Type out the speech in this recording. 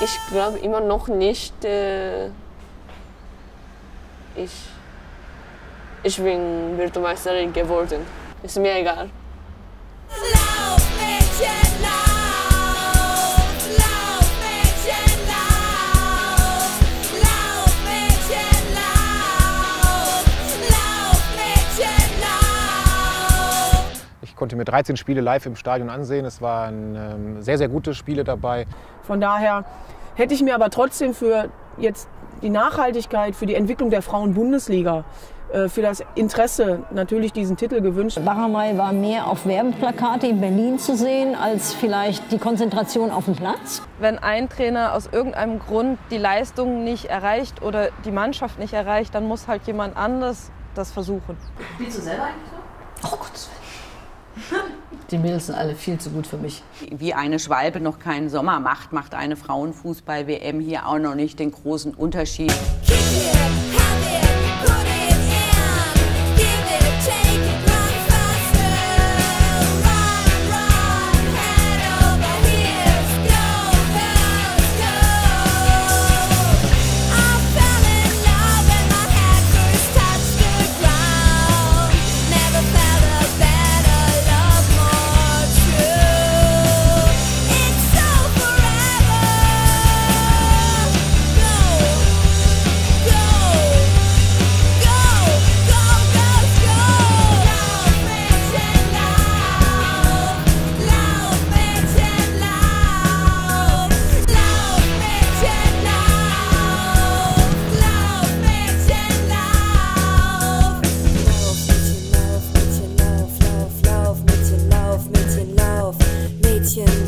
Ich glaube immer noch nicht, äh, ich, ich bin Bürgermeisterin geworden. Ist mir egal. Lauf, Mädchen, lauf, konnte mir 13 Spiele live im Stadion ansehen. Es waren ähm, sehr, sehr gute Spiele dabei. Von daher hätte ich mir aber trotzdem für jetzt die Nachhaltigkeit, für die Entwicklung der Frauen-Bundesliga, äh, für das Interesse natürlich diesen Titel gewünscht. Baramay war mehr auf Werbeplakate in Berlin zu sehen, als vielleicht die Konzentration auf dem Platz. Wenn ein Trainer aus irgendeinem Grund die Leistung nicht erreicht oder die Mannschaft nicht erreicht, dann muss halt jemand anders das versuchen. Spielst du selber eigentlich noch? Oh Gottes Willen. Die Mädels sind alle viel zu gut für mich. Wie eine Schwalbe noch keinen Sommer macht, macht eine Frauenfußball-WM hier auch noch nicht den großen Unterschied. Kick Lauf,